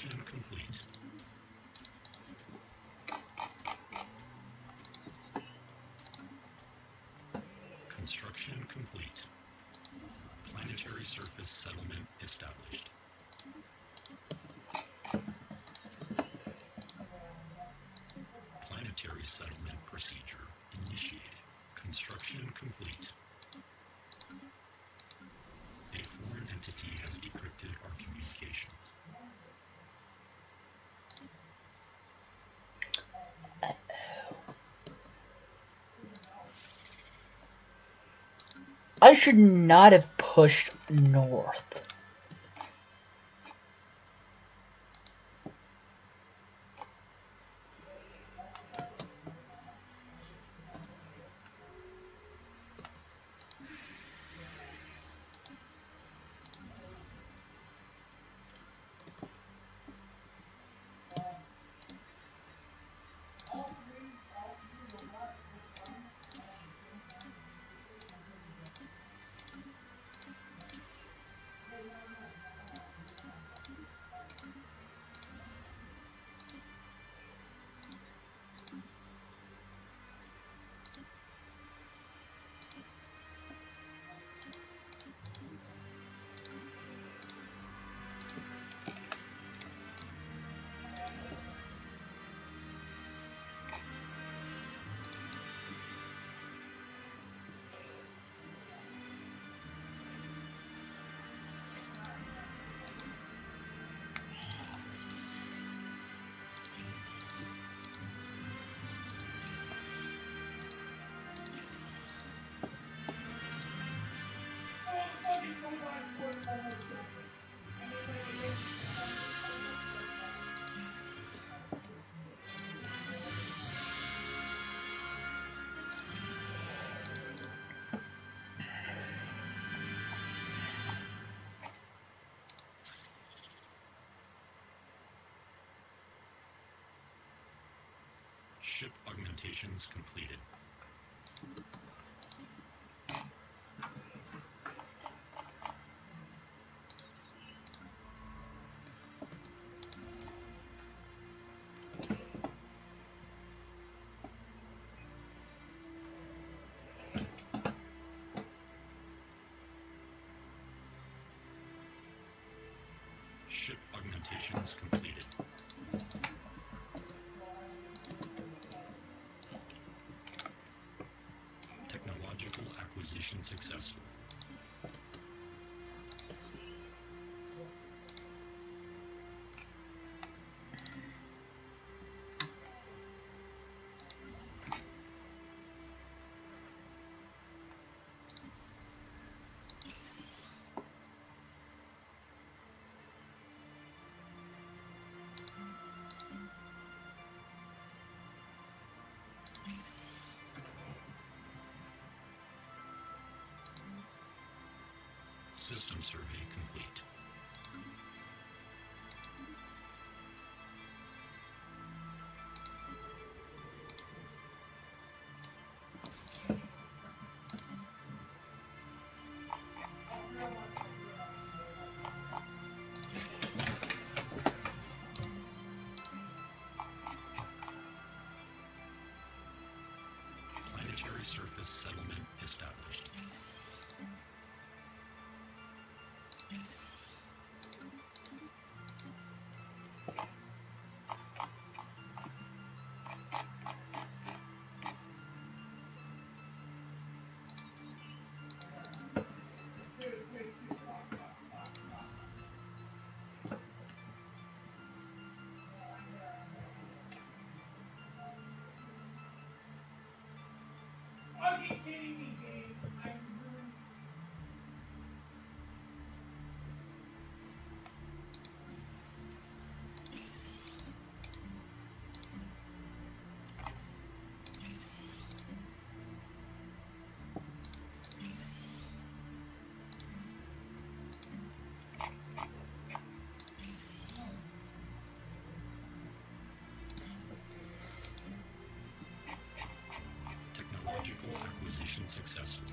Construction complete. Construction complete. Planetary surface settlement established. Planetary settlement procedure initiated. Construction complete. A foreign entity has decrypted our communications. I should not have pushed north. Ship augmentations completed. Ship augmentations completed. Technological acquisition successful. System survey complete. Planetary surface settlement established. Technological acquisition successful.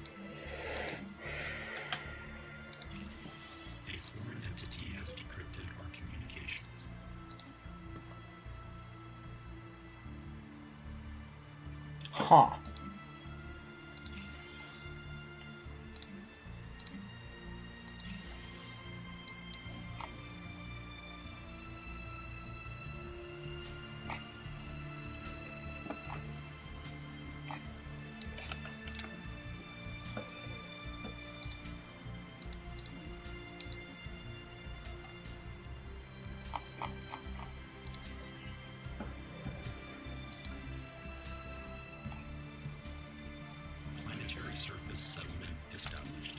A foreign entity has decrypted our communications. Huh. settlement established.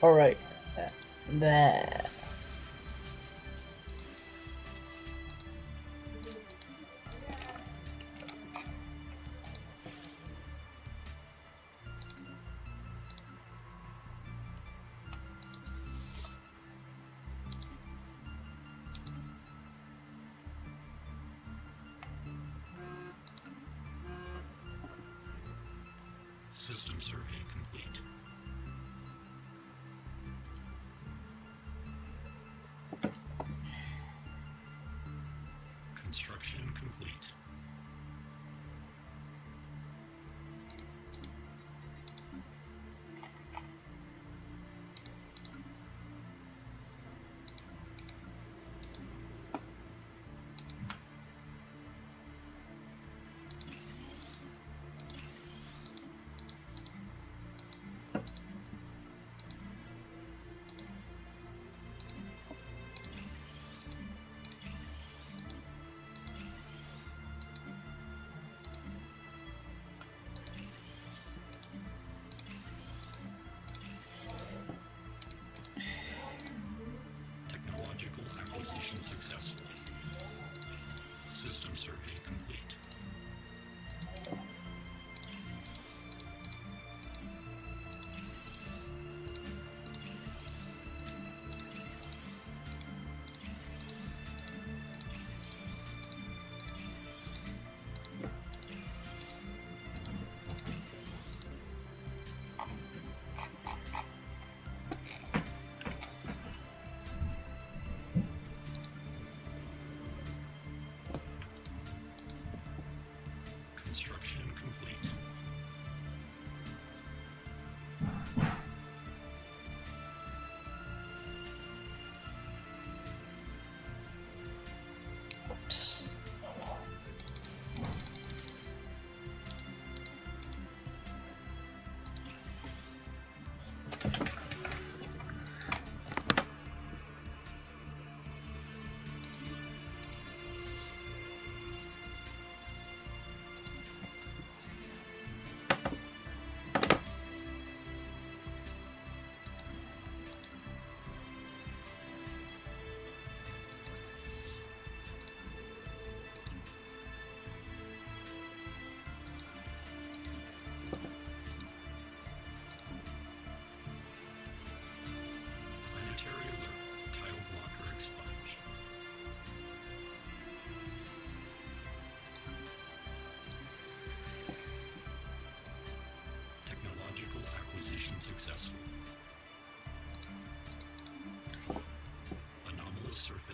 Alright. There. System survey complete.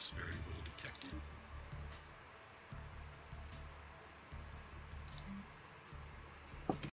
It's very well detected.